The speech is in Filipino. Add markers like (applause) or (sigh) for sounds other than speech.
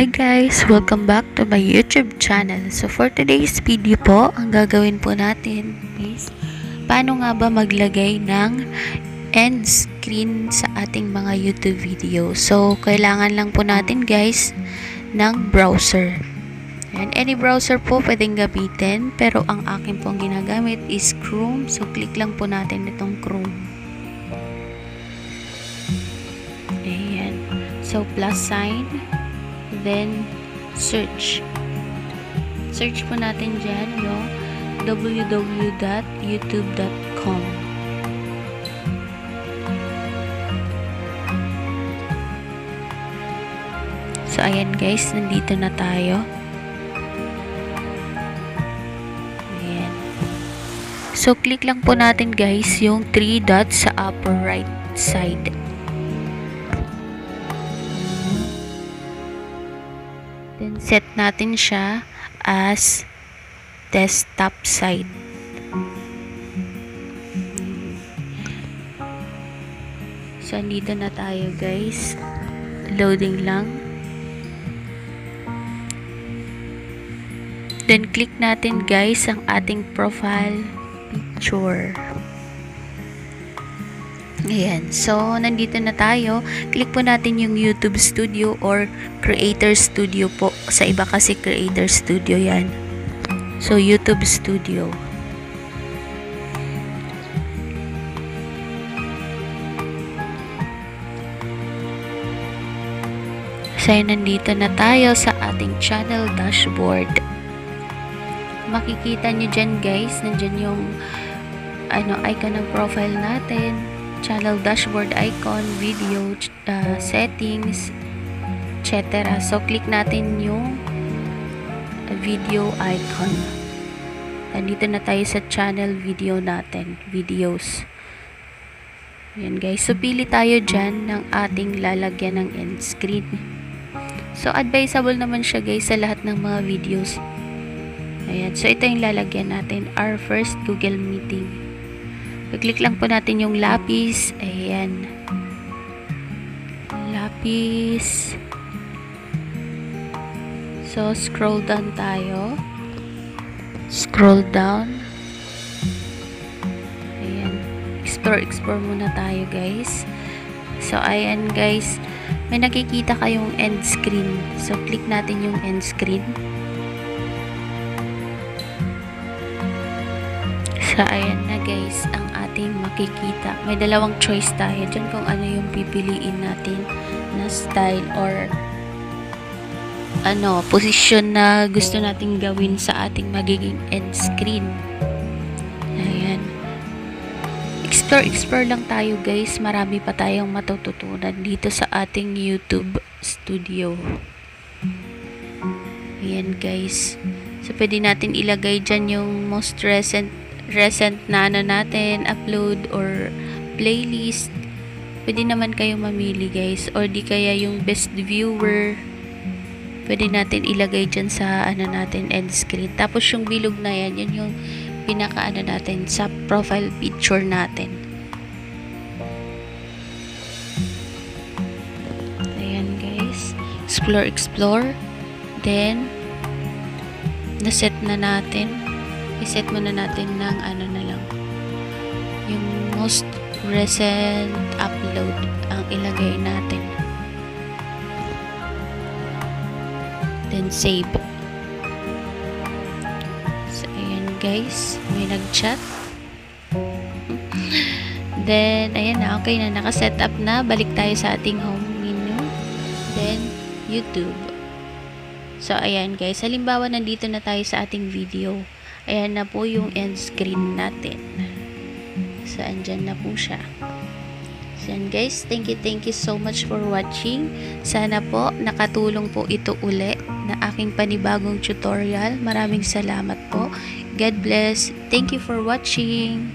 Hi guys! Welcome back to my YouTube channel. So for today's video po, ang gagawin po natin is paano nga ba maglagay ng end screen sa ating mga YouTube video. So kailangan lang po natin guys ng browser. And any browser po pwedeng gamitin pero ang akin pong ginagamit is Chrome. So click lang po natin itong Chrome. Ayan. So plus sign then search. Search po natin dyan yung www.youtube.com So, ayan guys, nandito na tayo. Ayan. So, click lang po natin guys yung 3 dots sa upper right side. Set natin siya as desktop side. So, andito na tayo guys. Loading lang. Then, click natin guys ang ating profile picture. Ayan. So, nandito na tayo. Click po natin yung YouTube Studio or Creator Studio po. Sa iba kasi Creator Studio yan. So, YouTube Studio. So, nandito na tayo sa ating channel dashboard. Makikita nyo dyan guys, nandyan yung ano, icon ng profile natin channel dashboard icon, video uh, settings, etc. So, click natin yung video icon. Nandito na tayo sa channel video natin, videos. Yan guys. So, pili tayo dyan ng ating lalagyan ng end screen. So, advisable naman siya guys sa lahat ng mga videos. Ayan. So, ito yung lalagyan natin. Our first Google Meeting. I-click lang po natin yung lapis. Ayan. Lapis. So, scroll down tayo. Scroll down. Ayan. Explore, explore muna tayo, guys. So, ayan, guys. May nakikita kayong end screen. So, click natin yung end screen. So, ayan na guys, ang ating makikita. May dalawang choice tayo dyan kung ano yung pipiliin natin na style or ano, position na gusto nating gawin sa ating magiging end screen. Ayan. Explore, explore lang tayo guys. Marami pa tayong matututunan dito sa ating YouTube studio. Ayan guys. So, pwede natin ilagay dyan yung most recent recent na ano natin, upload or playlist. Pwede naman kayo mamili guys. Or di kaya yung best viewer. Pwede natin ilagay dyan sa ano natin end screen. Tapos yung bilog na yan, yun yung pinaka ano natin sa profile picture natin. Ayan guys. Explore, explore. Then, na-set na natin iset muna natin ng ano na lang yung most recent upload ang ilagay natin. Then save. So ayan guys. May nag chat (laughs) then ayan na. Okay na. Naka set up na. Balik tayo sa ating home menu. Then youtube. So ayan guys. Halimbawa nandito na tayo sa ating video Ayan na po yung end screen natin. So, andyan na po siya. So, yan guys. Thank you, thank you so much for watching. Sana po nakatulong po ito uli na aking panibagong tutorial. Maraming salamat po. God bless. Thank you for watching.